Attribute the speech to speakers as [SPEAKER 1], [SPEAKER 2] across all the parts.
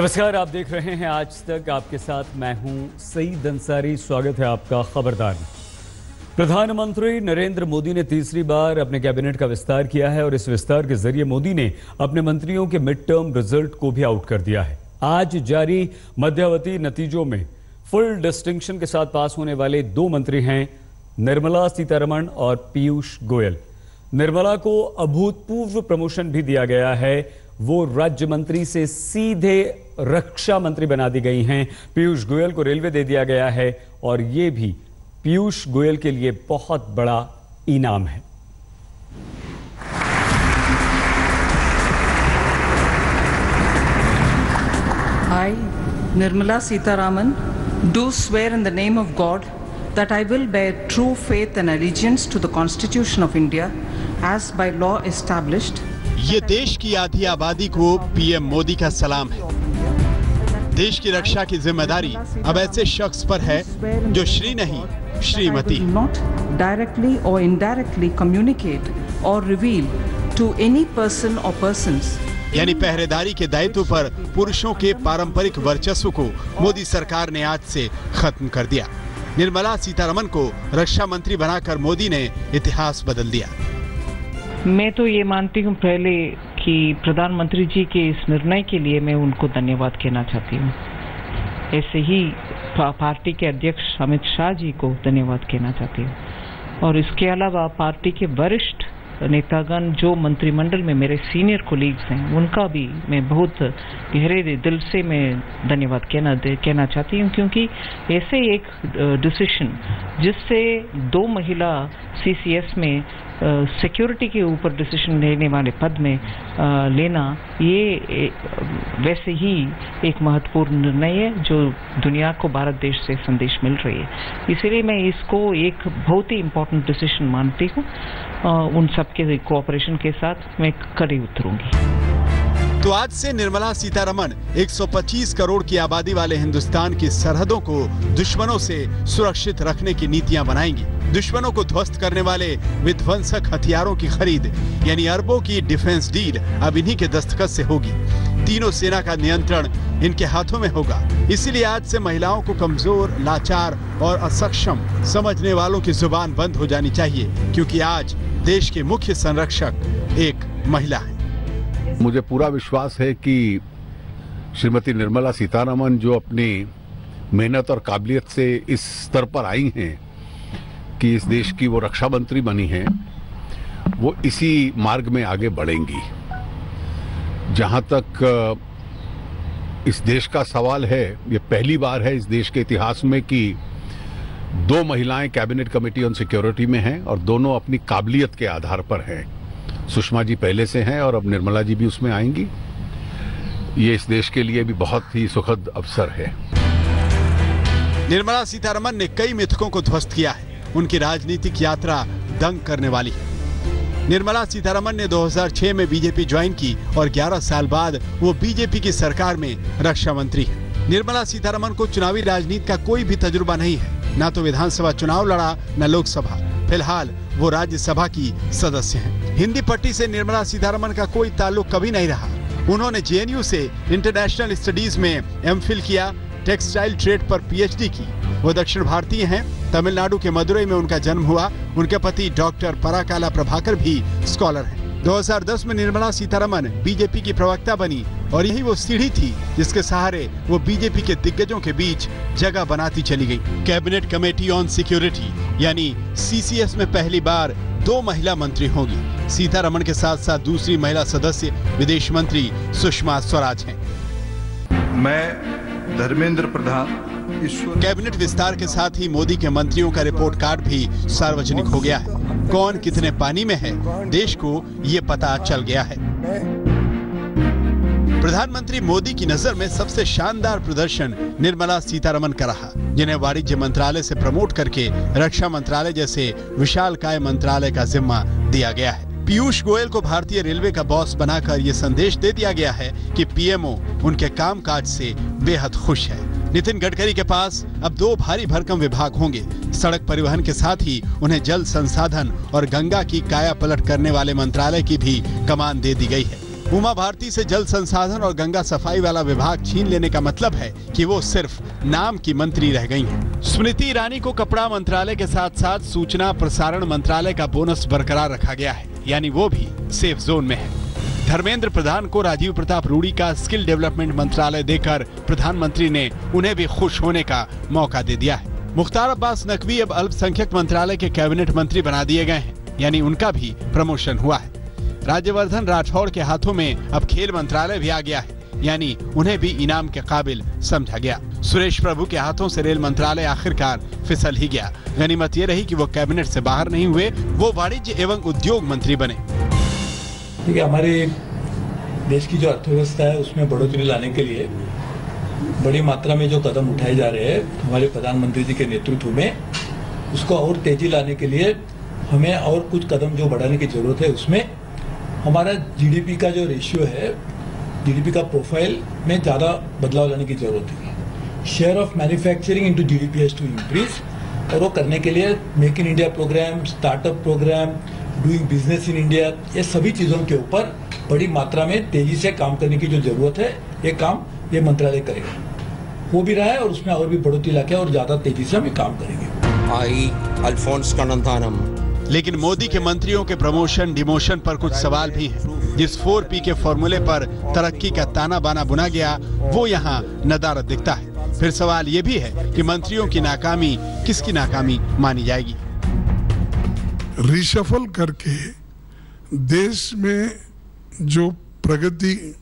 [SPEAKER 1] नमस्कार, आप देख रहे हैं आज तक। आपके साथ मैं हूँ सईद अंसारी। स्वागत है आपका खबरदार। में प्रधानमंत्री नरेंद्र मोदी ने तीसरी बार अपने कैबिनेट का विस्तार किया है और इस विस्तार के ज़रिए मोदी ने अपने मंत्रियों के मिड टर्म रिज़ल्ट को भी आउट कर दिया है। आज जारी मध्यावधि नतीजों में फुल डिस्टिंक्शन के साथ पास होने वाले दो मंत्री हैं निर्मला सीतारमण और पीयूष गोयल। निर्मला को अभूतपूर्व प्रमोशन भी दिया गया है। वो राज्य मंत्री से सीधे रक्षा मंत्री बना दी गई हैं। पीयूष गोयल को रेलवे दे दिया गया है और ये भी पीयूष गोयल के लिए बहुत बड़ा इनाम है।
[SPEAKER 2] I Nirmala Sitharaman do swear in the name of God that I will bear true faith and allegiance to the constitution of India as by law established
[SPEAKER 3] ये देश की आधी आबादी को पीएम मोदी का सलाम है। देश की रक्षा की ज़िम्मेदारी अब ऐसे शख्स पर है जो श्री नहीं Shrimati
[SPEAKER 2] I directly or indirectly communicate or reveal to any person or persons.
[SPEAKER 3] यानी पहरेदारी के दायित्व पर पुरुषों के पारंपरिक वर्चस्व को मोदी सरकार ने आज से खत्म कर दिया। निर्मला सीतारमन को रक्षा मंत्री बनाकर मोदी ने इतिहास बदल दिया।
[SPEAKER 2] मैं तो ये मानती हूँ पहले कि प्रधानमंत्री जी के इस निर्णय के लिए मैं उनको धन्यवाद कहना चाहती हूँ। ऐसे ही पार्टी के अध्यक्ष अमित शाह जी को धन्यवाद कहना चाहती हूँ। और इसके अलावा पार्टी के वरिष्ठ नेतागण जो मंत्रिमंडल में मेरे सीनियर कोलीग्स हैं उनका भी मैं बहुत गहरे दिल से मैं धन्यवाद कहना कहना चाहती हूँ क्योंकि ऐसे एक डिसीशन जिससे दो महिला सीसीएस में सिक्योरिटी के ऊपर डिसीज़न लेने वाले पद में अ, लेना ये वैसे ही एक महत्वपूर्ण निर्णय है जो दुनिया को भारत देश से संदेश मिल रही है। इसीलिए मैं इसको एक बहुत ही इम्पोर्टेंट डिसीज़न मानती हूँ उन उन सबके कोऑपरेशन के साथ मैं कड़ी उतरूँगी।
[SPEAKER 3] तो आज से निर्मला सीतारमन 125 करोड़ की आबादी वाले हिंदुस्तान की सरहदों को दुश्मनों से सुरक्षित रखने की नीतियाँ बनाएँगी। दुश्मनों को ध्वस्त करने वाले विध्वंसक हथियारों की खरीद, यानी अरबों की डिफेंस डील अब इन्हीं के दस्तखत से होगी। तीनों सेना का नियंत्रण इनके हाथों में होगा। इसीलिए आज से महिलाओं को कमज़ोर, लाचार और असक्षम समझने वालों की ज़ुबान बंद हो जानी चाहिए, क्योंकि आज देश के मुख्य संरक्षक एक महिला है।
[SPEAKER 4] मुझे पूरा विश्वास है कि श्रीमती निर्मला सीतारमन जो अपनी मेहनत और काबिलियत से इस स्तर पर आई हैं कि इस देश की वो रक्षा मंत्री बनी हैं, वो इसी मार्ग में आगे बढ़ेंगी। जहाँ तक इस देश का सवाल है, ये पहली बार है इस देश के इतिहास में कि दो महिलाएँ कैबिनेट कमेटी ऑन सिक्योरिटी में हैं और दोनों अपनी काबिलियत के आधार पर हैं। सुषमा जी पहले से हैं और अब निर्मला जी भी उसमें आएँगी। ये इस देश के लिए भी बहुत ही सुखद अवसर है।
[SPEAKER 3] निर्मला सीतारमन ने कई मिथकों को ध्वस्त किया है। उनकी राजनीतिक यात्रा दंग करने वाली है। निर्मला सीतारमन ने 2006 में बीजेपी ज्वाइन की और 11 साल बाद वो बीजेपी की सरकार में रक्षा मंत्री है। निर्मला सीतारमन को चुनावी राजनीति का कोई भी तजुर्बा नहीं है। न तो विधानसभा चुनाव लड़ा, न लोकसभा। फ़िलहाल वो राज्यसभा की सदस्य हैं। हिंदी पट्टी से निर्मला सीतारमन का कोई ताल्लुक कभी नहीं रहा। उन्होंने जेएनयू से इंटरनेशनल स्टडीज़ में एमफिल किया, टेक्सटाइल ट्रेड पर पीएचडी की। वो दक्षिण भारतीय हैं। तमिलनाडु के मदुरई में उनका जन्म हुआ। उनके पति डॉक्टर पराकाला प्रभाकर भी स्कॉलर हैं। 2010 में निर्मला सीतारमन बीजेपी की प्रवक्ता बनी और यही वो सीढ़ी थी जिसके सहारे वो बीजेपी के दिग्गजों के बीच जगह बनाती चली गई। कैबिनेट कमेटी ऑन सिक्योरिटी, यानी सीसीएस में पहली बार दो महिला मंत्री होंगी। सीतारमन के साथ साथ दूसरी महिला सदस्य विदेश मंत्री सुषमा स्वराज हैं।
[SPEAKER 5] मैं धर्मेंद्र प्रधान
[SPEAKER 3] कैबिनेट विस्तार के साथ ही मोदी के मंत्रियों का रिपोर्ट कार्ड भी सार्वजनिक हो गया है। कौन कितने पानी में है? देश को ये पता चल गया है। प्रधानमंत्री मोदी की नज़र में सबसे शानदार प्रदर्शन निर्मला सीतारमन का रहा। जिन्हें वाणिज्य मंत्रालय से प्रमोट करके रक्षा मंत्रालय जैसे विशाल काय मंत्रालय का जिम्मा दिया गया है। पीयूष गोयल को भारतीय रेलवे का बॉस बनाकर ये संदेश दे दिया गया है कि पीएमओ उनके कामकाज से बेहद खुश है। नितिन गडकरी के पास अब दो भारी भरकम विभाग होंगे। सड़क परिवहन के साथ ही उन्हें जल संसाधन और गंगा की काया पलट करने वाले मंत्रालय की भी कमान दे दी गई है। उमा भारती से जल संसाधन और गंगा सफ़ाई वाला विभाग छीन लेने का मतलब है कि वो सिर्फ़ नाम की मंत्री रह गई हैं। स्मृति ईरानी को कपड़ा मंत्रालय के साथ साथ सूचना प्रसारण मंत्रालय का बोनस बरकरार रखा गया है। यानी वो भी सेफ़ जोन में है। धर्मेंद्र प्रधान को राजीव प्रताप रूडी का स्किल डेवलपमेंट मंत्रालय देकर प्रधानमंत्री ने उन्हें भी खुश होने का मौका दे दिया है। मुख्तार अब्बास नकवी अब अल्पसंख्यक मंत्रालय के कैबिनेट मंत्री बना दिए गए हैं, यानी उनका भी प्रमोशन हुआ है। राज्यवर्धन राठौड़ के हाथों में अब खेल मंत्रालय भी आ गया है। यानी उन्हें भी इनाम के काबिल समझा गया। सुरेश प्रभु के हाथों से रेल मंत्रालय आखिरकार फिसल ही गया। गनीमत ये रही कि वो कैबिनेट से बाहर नहीं हुए, वो वाणिज्य एवं उद्योग मंत्री बने।
[SPEAKER 6] हमारे देश की जो अर्थव्यवस्था है, उसमें बढ़ोतरी लाने के लिए बड़ी मात्रा में जो कदम उठाए जा रहे हैं, हमारे प्रधानमंत्री जी के नेतृत्व में, उसको और तेज़ी लाने के लिए हमें और कुछ कदम जो बढ़ाने की ज़रूरत है, उसमें हमारा जीडीपी का जो रेशियो है जीडीपी का प्रोफ़ाइल में ज़्यादा बदलाव लाने की ज़रूरत है। Share of manufacturing into GDP has to increase और वो करने के लिए make in India programme startup programme doing business in India ये सभी चीज़ों के ऊपर बड़ी मात्रा में तेज़ी से काम करने की जो ज़रूरत है, ये काम ये मंत्रालय करेगा। हो भी रहा है और उसमें और भी बढ़ोतरी ला के और ज़्यादा तेज़ी से हम काम करेंगे।
[SPEAKER 7] आई, अल्फोंस कनंतानम
[SPEAKER 3] लेकिन मोदी के मंत्रियों के प्रमोशन, डिमोशन पर कुछ सवाल भी हैं। जिस फोर पी के फॉर्मूले पर तरक्की का ताना बाना बुना गया, वो यहाँ नदारत दिखता है। फिर सवाल ये भी है कि मंत्रियों की नाकामी, किसकी नाकामी मानी जाएगी?
[SPEAKER 8] रिशफल करके देश में जो प्रगति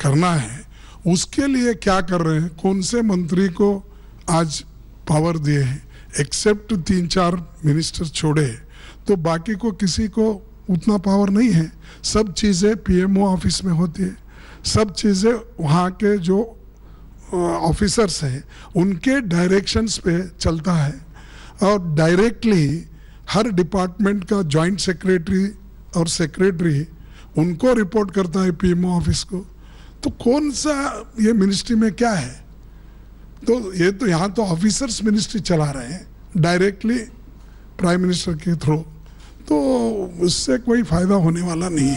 [SPEAKER 8] करना है, उसके लिए क्या कर रहे हैं? कौन से मंत्री को आज पावर दिए हैं? एक्सेप्ट तीन चार मिनिस्टर छोड़े तो बाकी को किसी को उतना पावर नहीं है। सब चीज़ें पीएमओ ऑफ़िस में होती है। सब चीज़ें वहाँ के जो ऑफिसर्स हैं, उनके डायरेक्शंस पे चलता है। और डायरेक्टली हर डिपार्टमेंट का जॉइंट सेक्रेटरी और सेक्रेटरी उनको रिपोर्ट करता है पीएमओ ऑफ़िस को। तो कौन सा ये मिनिस्ट्री में क्या है? तो ये तो यहाँ तो ऑफिसर्स मिनिस्ट्री चला रहे हैं। डायरेक्टली प्राइम मिनिस्टर के थ्रू तो उससे कोई फ़ायदा होने वाला नहीं।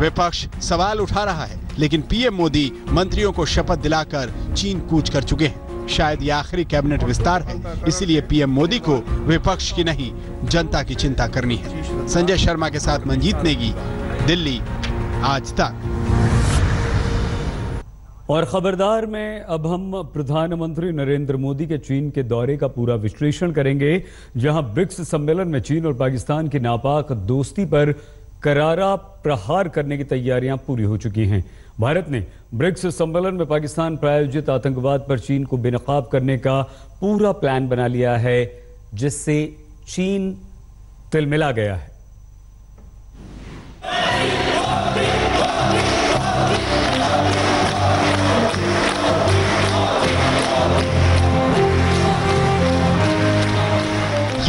[SPEAKER 3] विपक्ष सवाल उठा रहा है, लेकिन पीएम मोदी मंत्रियों को शपथ दिलाकर चीन कूच कर चुके हैं। शायद ये आखिरी कैबिनेट विस्तार है, इसीलिए पीएम मोदी को विपक्ष की नहीं, जनता की चिंता करनी है। संजय शर्मा के साथ मंजीत नेगी, दिल्ली, आज तक।
[SPEAKER 1] और खबरदार में अब हम प्रधानमंत्री नरेंद्र मोदी के चीन के दौरे का पूरा विश्लेषण करेंगे, जहाँ ब्रिक्स सम्मेलन में चीन और पाकिस्तान की नापाक दोस्ती पर करारा प्रहार करने की तैयारियाँ पूरी हो चुकी हैं। भारत ने ब्रिक्स सम्मेलन में पाकिस्तान प्रायोजित आतंकवाद पर चीन को बेनकाब करने का पूरा प्लान बना लिया है, जिससे चीन तिलमिला गया है।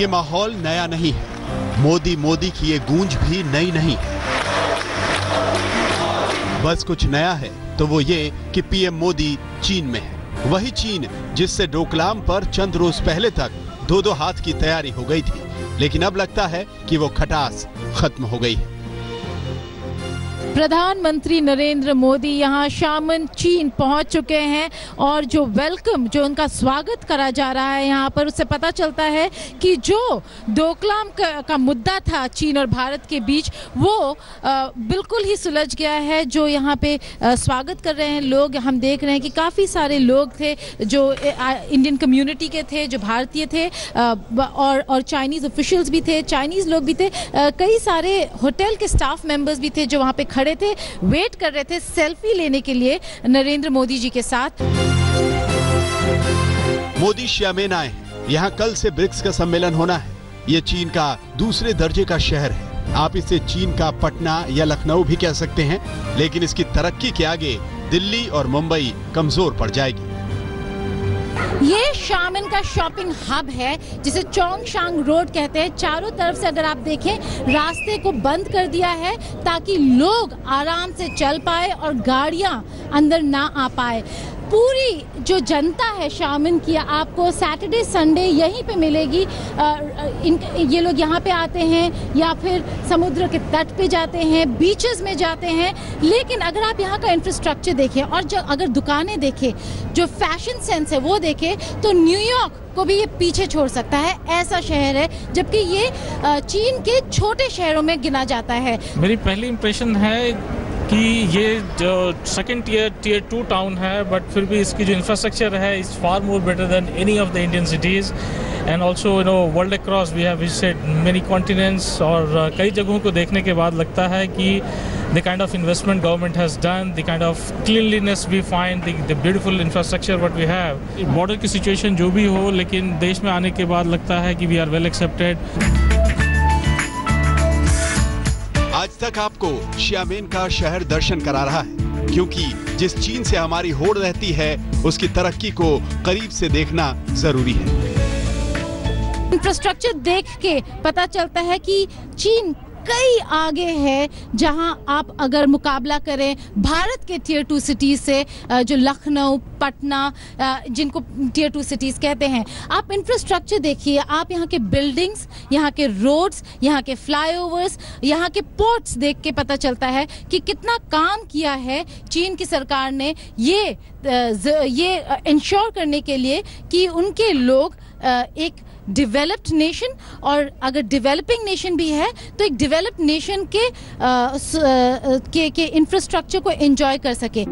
[SPEAKER 3] ये माहौल नया नहीं है। मोदी मोदी की ये गूंज भी नई नहीं है। बस कुछ नया है तो वो ये कि पीएम मोदी चीन में है। वही चीन जिससे डोकलाम पर चंद रोज पहले तक दो दो हाथ की तैयारी हो गई थी, लेकिन अब लगता है कि वो खटास खत्म हो गई है।
[SPEAKER 9] प्रधानमंत्री नरेंद्र मोदी यहाँ शामन चीन पहुँच चुके हैं और जो वेलकम जो उनका स्वागत करा जा रहा है यहाँ पर उससे पता चलता है कि जो डोकलाम का, का मुद्दा था चीन और भारत के बीच वो आ, बिल्कुल ही सुलझ गया है जो यहाँ पे आ, स्वागत कर रहे हैं लोग। हम देख रहे हैं कि काफ़ी सारे लोग थे जो इंडियन कम्युनिटी के थे जो भारतीय थे आ, और और चाइनीज़ ऑफिशियल्स भी थे चाइनीज़ लोग भी थे आ, कई सारे होटल के स्टाफ मेंबर्स भी थे जो वहाँ पे थे वेट कर रहे थे सेल्फी लेने के लिए नरेंद्र मोदी जी के साथ।
[SPEAKER 3] मोदी श्यामेन आए हैं। यहाँ कल से ब्रिक्स का सम्मेलन होना है। ये चीन का दूसरे दर्जे का शहर है। आप इसे चीन का पटना या लखनऊ भी कह सकते हैं, लेकिन इसकी तरक्की के आगे दिल्ली और मुंबई कमज़ोर पड़ जाएगी।
[SPEAKER 9] ये शामिन का शॉपिंग हब है, जिसे चोंगशांग रोड कहते हैं। चारों तरफ़ से अगर आप देखें, रास्ते को बंद कर दिया है ताकि लोग आराम से चल पाए और गाड़ियाँ अंदर ना आ पाए। पूरी जो जनता है शामिल की आपको सैटरडे संडे यहीं पे मिलेगी। इन, ये लोग यहाँ पे आते हैं या फिर समुद्र के तट पे जाते हैं बीचेस में जाते हैं। लेकिन अगर आप यहाँ का इंफ्रास्ट्रक्चर देखें और जो अगर दुकानें देखें, जो फ़ैशन सेंस है वो देखें तो न्यूयॉर्क को भी ये पीछे छोड़ सकता है। ऐसा शहर है, जबकि ये चीन के छोटे शहरों में गिना जाता है।
[SPEAKER 10] मेरी पहली इंप्रेशन है कि ये, जो second tier tier two town है बट फिर भी इसकी जो इंफ्रास्ट्रक्चर है is far more better than any of the Indian cities and also you know world across we have visited many continents और uh, कई जगहों को देखने के बाद लगता है कि the kind of investment government has done the kind of cleanliness we fine the beautiful infrastructure but we have border की सिचुएशन जो भी हो, लेकिन देश में आने के बाद लगता है कि वी आर वेल एक्सेप्टेड
[SPEAKER 3] आज तक आपको शियामेन का शहर दर्शन करा रहा है, क्योंकि जिस चीन से हमारी होड़ रहती है, उसकी तरक्की को करीब से देखना ज़रूरी है।
[SPEAKER 9] इंफ्रास्ट्रक्चर देख के पता चलता है कि चीन कई आगे है जहाँ आप अगर मुकाबला करें भारत के टीयर टू सिटीज़ से जो लखनऊ, पटना जिनको टीयर टू सिटीज़ कहते हैं, आप इंफ्रास्ट्रक्चर देखिए, आप यहाँ के बिल्डिंग्स यहाँ के रोड्स यहाँ के फ्लाईओवर्स यहाँ के पोर्ट्स देख के पता चलता है कि कितना काम किया है चीन की सरकार ने ये ये इंश्योर करने के लिए कि उनके लोग एक डेवलप्ड नेशन और अगर डेवलपिंग नेशन भी है तो एक डेवलप्ड नेशन के के, के इंफ्रास्ट्रक्चर को एंजॉय कर सके।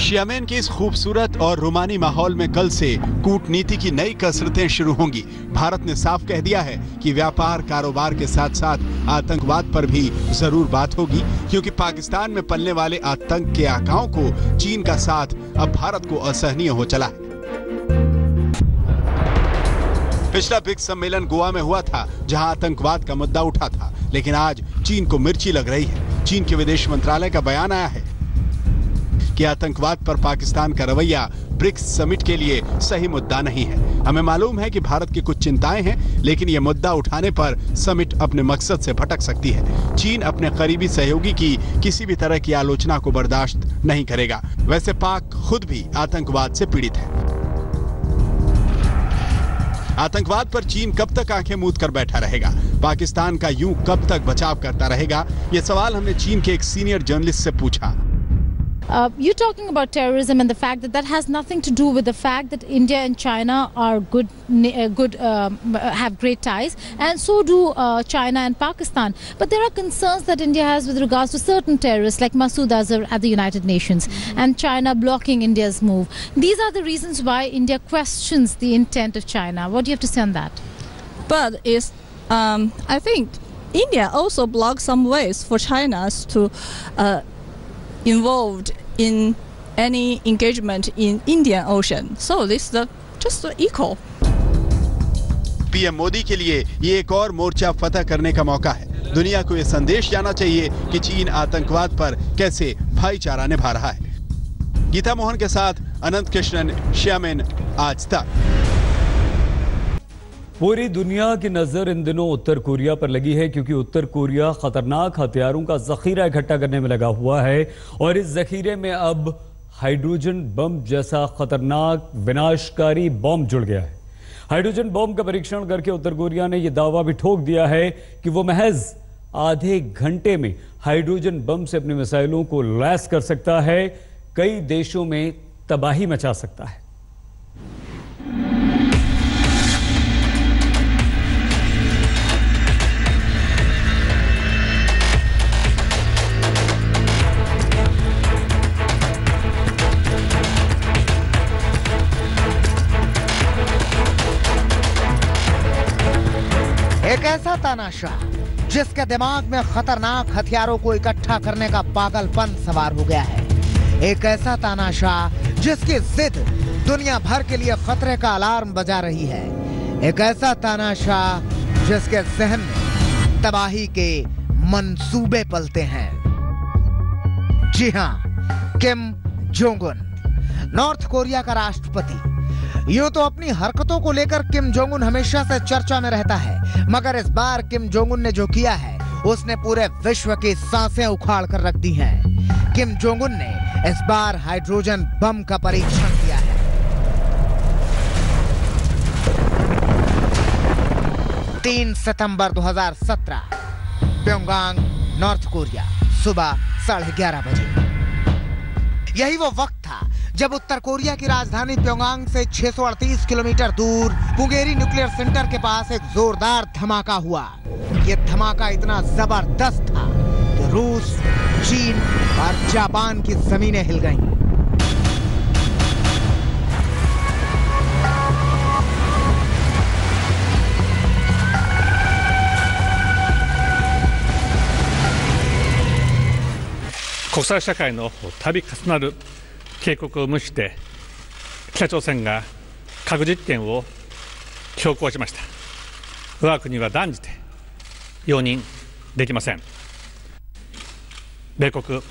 [SPEAKER 3] शियामेन के इस खूबसूरत और रोमानी माहौल में कल से कूटनीति की नई कसरतें शुरू होंगी। भारत ने साफ़ कह दिया है कि व्यापार कारोबार के साथ साथ आतंकवाद पर भी ज़रूर बात होगी क्योंकि पाकिस्तान में पलने वाले आतंक के आकाओं को चीन का साथ अब भारत को असहनीय हो चला है। पिछला ब्रिक्स सम्मेलन गोवा में हुआ था, जहाँ आतंकवाद का मुद्दा उठा था। लेकिन आज चीन को मिर्ची लग रही है। चीन के विदेश मंत्रालय का बयान आया है कि आतंकवाद पर पाकिस्तान का रवैया ब्रिक्स समिट के लिए सही मुद्दा नहीं है। हमें मालूम है कि भारत की कुछ चिंताएँ हैं, लेकिन यह मुद्दा उठाने पर समिट अपने मकसद से भटक सकती है। चीन अपने करीबी सहयोगी की किसी भी तरह की आलोचना को बर्दाश्त नहीं करेगा। वैसे पाक खुद भी आतंकवाद से पीड़ित है। आतंकवाद पर चीन कब तक आँखें मूंद कर बैठा रहेगा? पाकिस्तान का यूँ कब तक बचाव करता रहेगा? ये सवाल हमने चीन के एक सीनियर जर्नलिस्ट से पूछा।
[SPEAKER 9] Uh, you're talking about terrorism and the fact that that has nothing to do with the fact that India and China are good, uh, good, um, have great ties, and so do uh, China and Pakistan. But there are concerns that India has with regards to certain terrorists, like Masood Azhar at the United Nations, and China blocking India's move. These are the reasons why India questions the intent of China. What do you have to say on that?
[SPEAKER 11] But is, um, I think India also blocks some ways for China to uh, involved in any engagement in Indian Ocean. So this is the, just equal.
[SPEAKER 3] PM Modi के लिए ये एक और मोर्चा फतह करने का मौका है दुनिया को ये संदेश जाना चाहिए कि चीन आतंकवाद पर कैसे भाईचारा निभा रहा है गीता मोहन के साथ अनंत कृष्णन श्यामेन आज तक
[SPEAKER 1] पूरी दुनिया की नज़र इन दिनों उत्तर कोरिया पर लगी है, क्योंकि उत्तर कोरिया खतरनाक हथियारों का जखीरा इकट्ठा करने में लगा हुआ है और इस जखीरे में अब हाइड्रोजन बम जैसा खतरनाक विनाशकारी बम जुड़ गया है। हाइड्रोजन बम का परीक्षण करके उत्तर कोरिया ने यह दावा भी ठोक दिया है कि वो महज आधे घंटे में हाइड्रोजन बम से अपनी मिसाइलों को लैस कर सकता है, कई देशों में तबाही मचा सकता है।
[SPEAKER 12] ऐसा तानाशाह जिसके दिमाग में खतरनाक हथियारों को इकट्ठा करने का पागलपन सवार हो गया है। एक ऐसा तानाशाह जिसकी जिद दुनिया भर के लिए खतरे का अलार्म बजा रही है। एक ऐसा तानाशाह जिसके जहन में तबाही के मंसूबे पलते हैं। जी हाँ किम जोंगुन, नॉर्थ कोरिया का राष्ट्रपति। यूँ तो अपनी हरकतों को लेकर किम जोंग उन हमेशा से चर्चा में रहता है। मगर इस बार किम जोंग उन ने जो किया है, उसने पूरे विश्व की साँसें उखाड़ कर रख दी हैं। किम जोंग उन ने इस बार हाइड्रोजन बम का परीक्षण किया है। तीन सितंबर 2017 प्योंगांग, नॉर्थ कोरिया, सुबह साढ़े ग्यारह बजे। यही वो वक्त था जब उत्तर कोरिया की राजधानी प्योंगांग से 638 किलोमीटर दूर पुंगेरी न्यूक्लियर सेंटर के पास एक जोरदार धमाका हुआ ये धमाका इतना जबरदस्त था कि रूस चीन और जापान की जमीनें हिल गईं।
[SPEAKER 13] 国際社会の度重なる 警告を無視して北朝鮮が核実験を強行しました我が国は断じて容認できません米国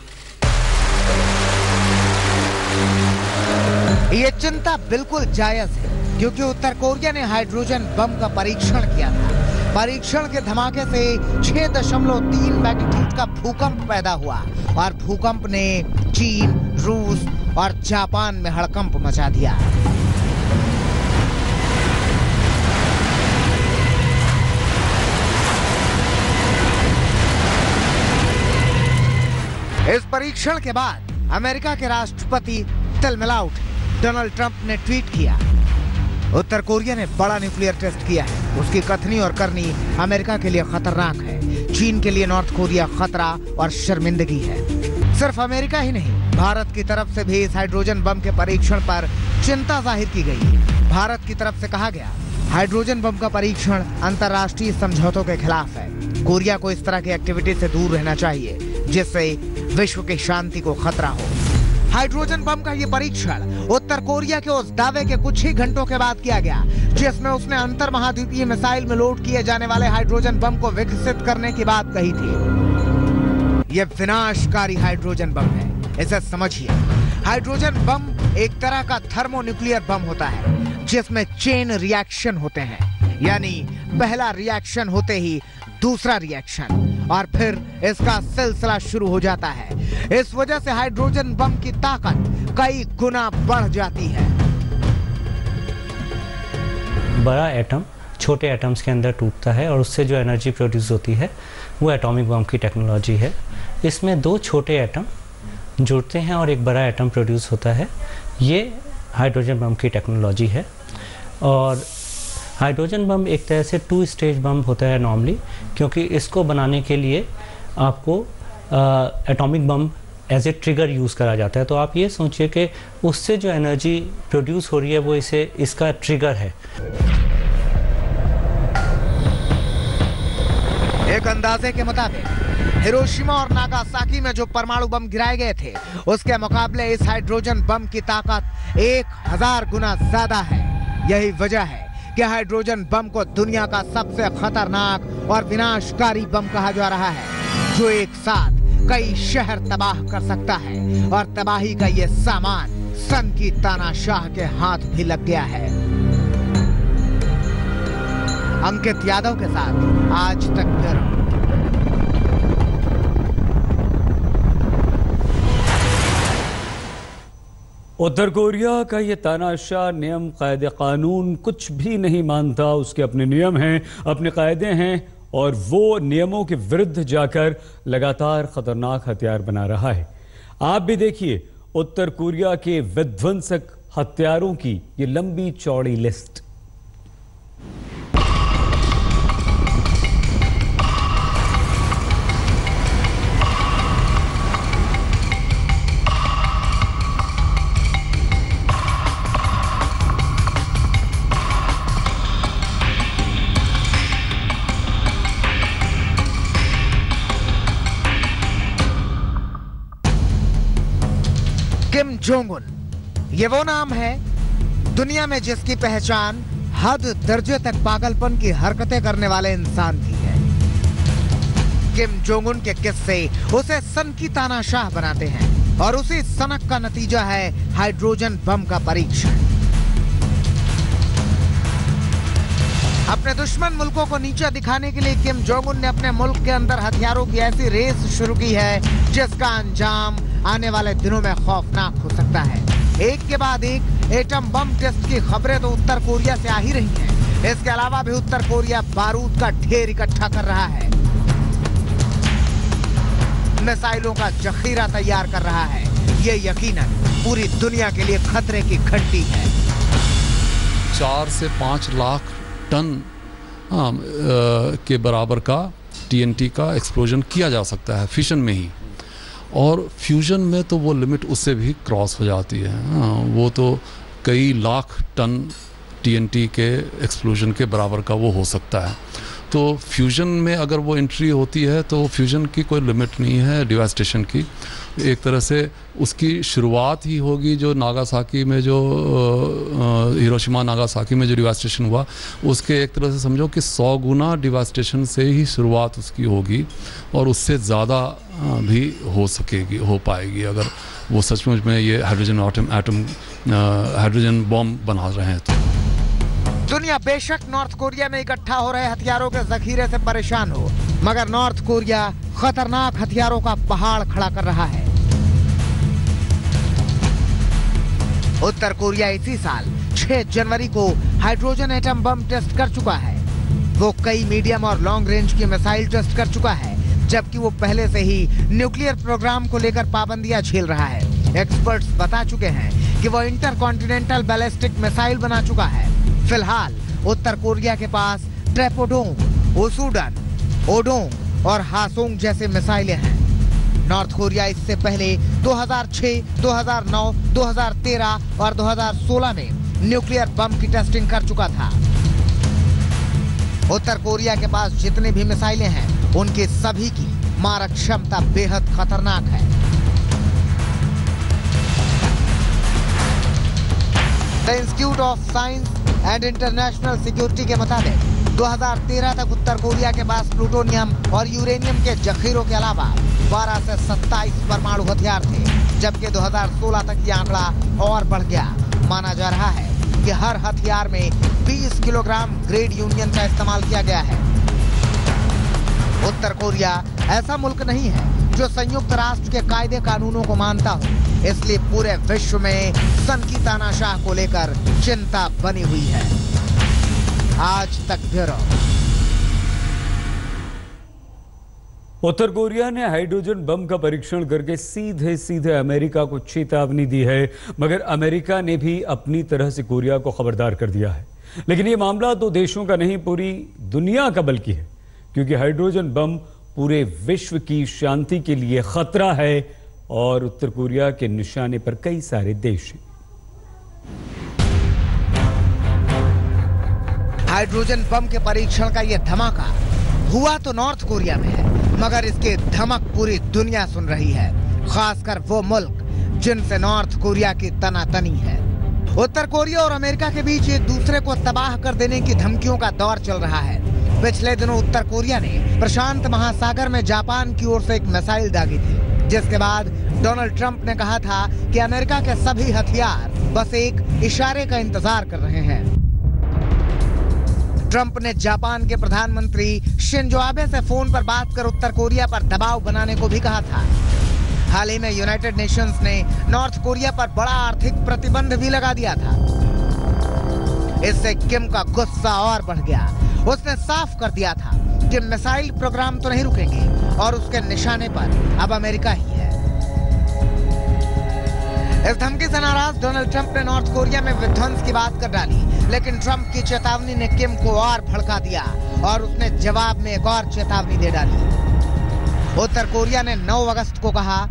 [SPEAKER 12] ये चिंता बिल्कुल जायज है क्योंकि उत्तर कोरिया ने हाइड्रोजन बम का परीक्षण किया था परीक्षण के धमाके से 6.3 मैग्नीट्यूड का भूकंप पैदा हुआ और भूकंप ने चीन रूस और जापान में हड़कंप मचा दिया। इस परीक्षण के बाद अमेरिका के राष्ट्रपति तिलमिला उठे डोनाल्ड ट्रंप ने ट्वीट किया। उत्तर कोरिया ने बड़ा न्यूक्लियर टेस्ट किया है। उसकी कथनी और करनी अमेरिका के लिए खतरनाक है। चीन के लिए नॉर्थ कोरिया खतरा और शर्मिंदगी है। सिर्फ़ अमेरिका ही नहीं, भारत की तरफ़ से भी इस हाइड्रोजन बम के परीक्षण पर चिंता ज़ाहिर की गई। भारत की तरफ़ से कहा गया, हाइड्रोजन बम का परीक्षण अंतर्राष्ट्रीय समझौतों के खिलाफ है। कोरिया को इस तरह की एक्टिविटी से दूर रहना चाहिए, जिससे विश्व की शांति को खतरा हो। हाइड्रोजन बम का ये परीक्षण उत्तर कोरिया के उस दावे के कुछ ही घंटों के बाद किया गया, जिसमें उसने अंतर महाद्वीपीय मिसाइल में लोड किए जाने वाले हाइड्रोजन बम को विकसित करने की बात कही थी। यह विनाशकारी हाइड्रोजन बम है। इसे समझिए। हाइड्रोजन बम एक तरह का थर्मोन्यूक्लियर बम होता है, जिसमें चेन रिएक्शन होते हैं। यानी पहला रिएक्शन होते ही दूसरा रिएक्शन और फिर इसका सिलसिला शुरू हो जाता है। इस वजह से हाइड्रोजन बम की ताकत कई गुना बढ़ जाती है।
[SPEAKER 14] बड़ा एटम छोटे एटम्स के अंदर टूटता है और उससे जो एनर्जी प्रोड्यूस होती है, वो एटॉमिक बम की टेक्नोलॉजी है। इसमें दो छोटे एटम जुड़ते हैं और एक बड़ा एटम प्रोड्यूस होता है। ये हाइड्रोजन बम की टेक्नोलॉजी है और हाइड्रोजन बम एक तरह से टू स्टेज बम होता है नॉर्मली क्योंकि इसको बनाने के लिए आपको atomic bomb as a trigger use करा जाता है। तो आप ये सोचिए कि उससे जो एनर्जी प्रोड्यूस हो रही है, वो इसे, इसका ट्रिगर है।
[SPEAKER 12] एक अंदाजे के मुताबिक हिरोशिमा और नागासाकी में जो परमाणु बम गिराए गए थे, उसके मुकाबले इस हाइड्रोजन बम की ताकत एक हज़ार गुना ज़्यादा है। यही वजह है कि हाइड्रोजन बम को दुनिया का सबसे खतरनाक और विनाशकारी बम कहा जा रहा है, जो एक साथ कई शहर तबाह कर सकता है और तबाही का ये सामान सन की तानाशाह के हाथ भी लग गया है। अंकित यादव के साथ आज तक ब्यूरो।
[SPEAKER 1] उत्तर कोरिया का ये तानाशाह नियम कायद कानून कुछ भी नहीं मानता, उसके अपने नियम हैं, अपने कायदे हैं, और वो नियमों के विरुद्ध जाकर लगातार खतरनाक हथियार बना रहा है। आप भी देखिए, उत्तर कोरिया के विध्वंसक हथियारों की ये लंबी चौड़ी लिस्ट।
[SPEAKER 12] किम जोंग उन ये वो नाम है दुनिया में जिसकी पहचान हद दर्जे तक पागलपन की हरकतें करने वाले इंसान की है। किम जोंग उन के किस्से उसे सन की तानाशाह बनाते हैं और उसी सनक का नतीजा है हाइड्रोजन बम का परीक्षण। अपने दुश्मन मुल्कों को नीचा दिखाने के लिए किम जोंग उन ने अपने मुल्क के अंदर हथियारों की ऐसी रेस शुरू की है जिसका अंजाम आने वाले दिनों में खौफनाक हो सकता है। एक के बाद एक एटम बम टेस्ट की खबरें तो उत्तर कोरिया से आ ही रही हैं। इसके अलावा भी उत्तर कोरिया बारूद का ढेर इकट्ठा कर रहा है। मिसाइलों का जखीरा तैयार कर रहा है। ये यकीनन पूरी दुनिया के लिए खतरे की घंटी है।
[SPEAKER 15] चार से पाँच लाख टन अ, के बराबर का टीएनटी का एक्सप्लोजन किया जा सकता है फिशन में ही। और फ्यूजन में तो वो लिमिट उससे भी क्रॉस हो जाती है हाँ, वो तो कई लाख टन टीएनटी के एक्सप्लोजन के बराबर का वो हो सकता है। तो फ्यूजन में अगर वो एंट्री होती है तो फ्यूजन की कोई लिमिट नहीं है डिवास्टेशन की। एक तरह से उसकी शुरुआत ही होगी जो नागासाकी में जो हिरोशिमा नागासाकी में जो डिवास्टेशन हुआ, उसके एक तरह से समझो कि सौ गुना डिवास्टेशन से ही शुरुआत उसकी होगी और उससे ज़्यादा भी हो सकेगी, हो पाएगी अगर वो सचमुच में ये हाइड्रोजन एटम हाइड्रोजन बॉम्ब बना रहे हैं तो।
[SPEAKER 12] दुनिया बेशक नॉर्थ कोरिया में इकट्ठा हो रहे हथियारों के जखीरे से परेशान हो, मगर नॉर्थ कोरिया खतरनाक हथियारों का पहाड़ खड़ा कर रहा है। उत्तर कोरिया इसी साल 6 जनवरी को हाइड्रोजन एटम बम टेस्ट कर चुका है। वो कई मीडियम और लॉन्ग रेंज की मिसाइल टेस्ट कर चुका है, जबकि वो पहले से ही न्यूक्लियर प्रोग्राम को लेकर पाबंदियाँ झेल रहा है। एक्सपर्ट्स बता चुके हैं कि वो इंटर कॉन्टिनेंटल बैलिस्टिक मिसाइल बना चुका है। फ़िलहाल उत्तर कोरिया के पास ट्रेपोडोंग ओसुडन ओडोंग और हासोंग जैसे मिसाइलें हैं। नॉर्थ कोरिया इससे पहले 2006, 2009, 2013 और 2016 में न्यूक्लियर बम की टेस्टिंग कर चुका था। उत्तर कोरिया के पास जितनी भी मिसाइलें हैं उनके सभी की मारक क्षमता बेहद खतरनाक है। Institute of science and international security के मुताबिक 2013 तक उत्तर कोरिया के पास प्लूटोनियम और यूरेनियम के जखीरों के अलावा 12 से 27 परमाणु हथियार थे, जबकि 2016 तक ये आंकड़ा और बढ़ गया। माना जा रहा है कि हर हथियार में 20 किलोग्राम ग्रेड यूनियन का इस्तेमाल किया गया है। उत्तर कोरिया ऐसा मुल्क नहीं है जो संयुक्त राष्ट्र के कायदे कानूनों को मानता हो। इसलिए पूरे विश्व में सन की तानाशाह को लेकर चिंता बनी हुई है। आज तक ब्यूरो।
[SPEAKER 1] उत्तर कोरिया ने हाइड्रोजन बम का परीक्षण करके सीधे सीधे अमेरिका को चेतावनी दी है, मगर अमेरिका ने भी अपनी तरह से कोरिया को खबरदार कर दिया है। लेकिन ये मामला दो देशों का नहीं, पूरी दुनिया का बल्कि है, क्योंकि हाइड्रोजन बम पूरे विश्व की शांति के लिए खतरा है और उत्तर कोरिया के निशाने पर कई सारे देश हैं।
[SPEAKER 12] हाइड्रोजन बम के परीक्षण का यह धमाका हुआ तो नॉर्थ कोरिया में है, मगर इसके धमक पूरी दुनिया सुन रही है, खासकर वो मुल्क जिनसे नॉर्थ कोरिया की तनातनी है। उत्तर कोरिया और अमेरिका के बीच एक दूसरे को तबाह कर देने की धमकियों का दौर चल रहा है। पिछले दिनों उत्तर कोरिया ने प्रशांत महासागर में जापान की ओर से एक मिसाइल दागी थी। जिसके बाद डोनाल्ड ट्रंप ने कहा था कि अमेरिका के सभी हथियार बस एक इशारे का इंतज़ार कर रहे हैं। ट्रंप ने जापान के प्रधानमंत्री शिंजो आबे से फ़ोन पर बात कर उत्तर कोरिया पर दबाव बनाने को भी कहा था। हाल ही में यूनाइटेड नेशंस ने नॉर्थ कोरिया पर बड़ा आर्थिक प्रतिबंध भी लगा दिया था। इससे किम का गुस्सा और बढ़ गया। उसने साफ़ कर दिया था कि मिसाइल प्रोग्राम तो नहीं रुकेंगे। और उसके निशाने पर अब अमेरिका ही है। इस धमकी से नाराज़ डोनाल्ड ट्रंप ने नॉर्थ कोरिया में विध्वंस की बात कर डाली, लेकिन ट्रंप की चेतावनी ने किम को और भड़का दिया और उसने जवाब में एक और चेतावनी दे डाली। उत्तर कोरिया ने 9 अगस्त को कहा,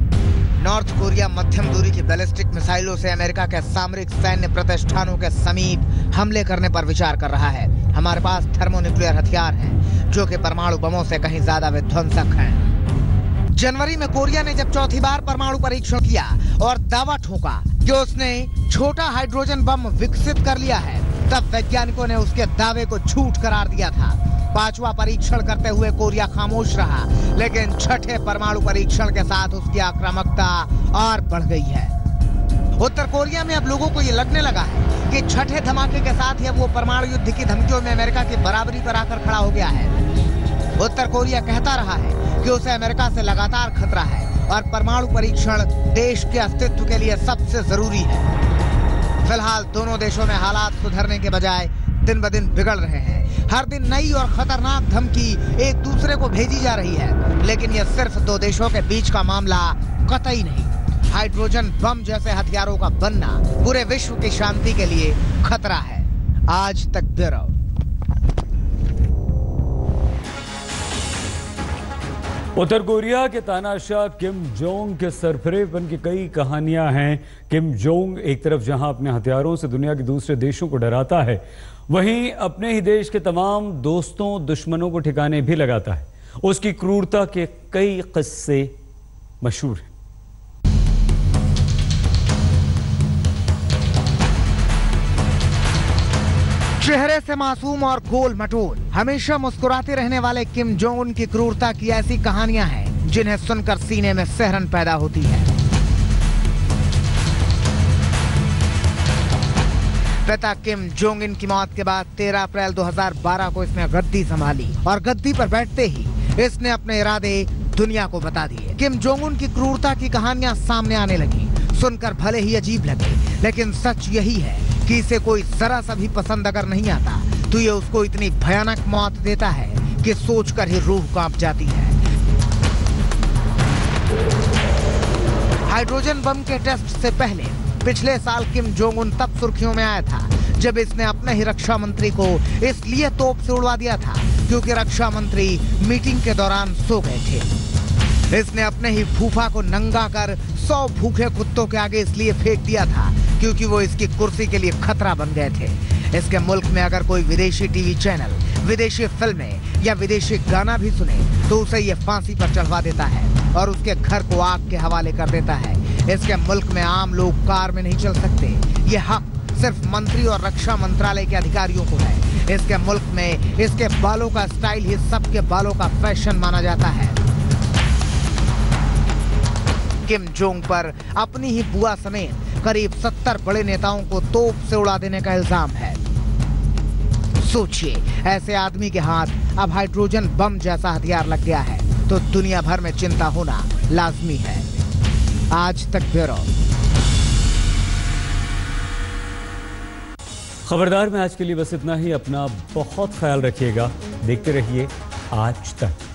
[SPEAKER 12] नॉर्थ कोरिया मध्यम दूरी की बैलिस्टिक मिसाइलों से अमेरिका के सामरिक सैन्य प्रतिष्ठानों के समीप हमले करने पर विचार कर रहा है। हमारे पास थर्मोन्यूक्लियर हथियार हैं। जो कि परमाणु बमों से कहीं ज़्यादा विध्वंसक हैं। जनवरी में कोरिया ने जब चौथी बार परमाणु परीक्षण किया और दावा ठोका कि उसने छोटा हाइड्रोजन बम विकसित कर लिया है, तब वैज्ञानिकों ने उसके दावे को झूठ करार दिया था। पांचवा परीक्षण करते हुए कोरिया खामोश रहा, लेकिन छठे परमाणु परीक्षण के साथ उसकी आक्रामकता और बढ़ गई है। उत्तर कोरिया में अब लोगों को ये लगने लगा है कि छठे धमाके के साथ ही अब वो परमाणु युद्ध की धमकियों में अमेरिका की बराबरी पर आकर खड़ा हो गया है। उत्तर कोरिया कहता रहा है कि उसे अमेरिका से लगातार खतरा है और परमाणु परीक्षण देश के अस्तित्व के लिए सबसे ज़रूरी है। फ़िलहाल दोनों देशों में हालात सुधरने के बजाय दिन ब दिन बिगड़ रहे हैं। हर दिन नई और खतरनाक धमकी एक दूसरे को भेजी जा रही है, लेकिन यह सिर्फ़ दो देशों के बीच का मामला कतई नहीं। हाइड्रोजन बम जैसे हथियारों का बनना पूरे विश्व की शांति के लिए खतरा है। आज तक ब्यूरो।
[SPEAKER 1] उत्तर कोरिया के तानाशाह किम जोंग के सरफरेपन की कई कहानियाँ हैं। किम जोंग एक तरफ़ जहाँ अपने हथियारों से दुनिया के दूसरे देशों को डराता है, वहीं अपने ही देश के तमाम दोस्तों, दुश्मनों को ठिकाने भी लगाता है। उसकी क्रूरता के कई किस्से मशहूर हैं।
[SPEAKER 12] चेहरे से मासूम और गोल मटोल। हमेशा मुस्कुराते रहने वाले किम जोंग उन की क्रूरता की ऐसी कहानियाँ हैं, जिन्हें सुनकर सीने में सहरन पैदा होती है। पिता किम जोंग इन की मौत के बाद 13 अप्रैल 2012 को इसने गद्दी संभाली, और गद्दी पर बैठते ही इसने अपने इरादे दुनिया को बता दिए। किम जोंग उन की क्रूरता की कहानियाँ सामने आने लगी। सुनकर भले ही अजीब लगे, लेकिन सच यही है कि इसे कोई जरा सा भी पसंद अगर नहीं आता तो ये उसको इतनी भयानक मौत देता है कि सोचकर ही रूह काँप जाती है। हाइड्रोजन बम के टेस्ट से पहले, पिछले साल किम जोंग उन तब सुर्खियों में आया था, जब इसने अपने ही रक्षा मंत्री को इसलिए तोप से उड़वा दिया था, क्योंकि रक्षा मंत्री मीटिंग के दौरान सो गए थे। इसने अपने ही फूफा को नंगा कर सौ भूखे कुत्तों के आगे इसलिए फेंक दिया था क्योंकि वो इसकी कुर्सी के लिए खतरा बन गए थे। इसके मुल्क में अगर कोई विदेशी टीवी चैनल, विदेशी फ़िल्में या विदेशी गाना भी सुने तो उसे ये फांसी पर चढ़वा देता है और उसके घर को आग के हवाले कर देता है। इसके मुल्क में आम लोग कार में नहीं चल सकते। ये हक सिर्फ़ मंत्री और रक्षा मंत्रालय के अधिकारियों को है। इसके मुल्क में इसके बालों का स्टाइल ही सबके बालों का फ़ैशन माना जाता है। किम जोंग पर अपनी ही बुआ समेत करीब 70 बड़े नेताओं को तोप से उड़ा देने का इल्ज़ाम है। सोचिए, ऐसे आदमी के हाथ अब हाइड्रोजन बम जैसा हथियार लग गया है तो दुनिया भर में चिंता होना लाजमी है। आज तक ब्यूरो।
[SPEAKER 1] खबरदार, में आज के लिए बस इतना ही। अपना बहुत ख्याल रखिएगा। देखते रहिए आज तक।